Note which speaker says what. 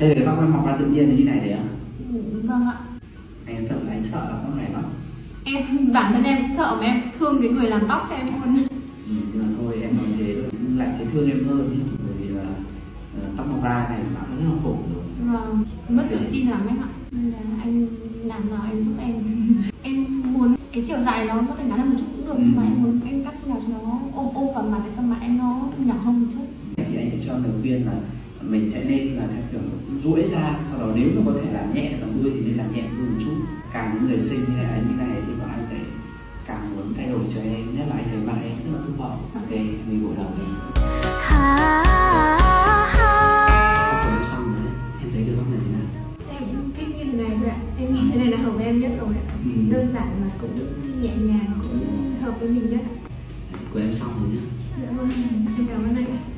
Speaker 1: đây là tóc em mọc ra tự nhiên như này đấy à
Speaker 2: Ừ, vâng ạ.
Speaker 1: Anh thật là anh sợ là tóc này lắm.
Speaker 2: Em bản thân em cũng sợ mà em thương cái người làm tóc cho em luôn.
Speaker 1: Ừ, nhưng mà thôi em nói thế thôi lại thấy thương em hơn ý. bởi vì là ờ, tóc mọc ra này bạn rất là khổ rồi.
Speaker 2: Vâng mất tự tin lắm em ạ. Nên là anh làm nào em giúp em. Em muốn cái chiều dài nó có thể ngắn hơn một chút cũng được nhưng mà
Speaker 1: Ừ.
Speaker 2: em muốn em cắt nào cho nó ôm ôm vào mặt để cho mặt em nó nhỏ hơn một chút.
Speaker 1: Thì anh sẽ cho lời khuyên là mình sẽ nên là theo kiểu duỗi ra sau đó nếu mà có thể làm nhẹ được lòng đuôi thì nên làm nhẹ đuôi một chút. Càng những người sinh như này như này thì bọn anh phải càng muốn thay đổi cho em nhất là anh thấy mặt em rất là thấp vọng ok mình gội đầu đi em xong rồi đấy. Em thấy cái tóc này thế nào?
Speaker 2: Em cũng thích như thế này thôi ạ em nghĩ thế này là hợp với em nhất rồi ạ.
Speaker 1: Ừ.
Speaker 2: đơn giản mà cũng nhẹ nhàng cũng hợp với mình nhất ạ.
Speaker 1: Của em xong rồi nhá
Speaker 2: dạ vâng em cảm ơn anh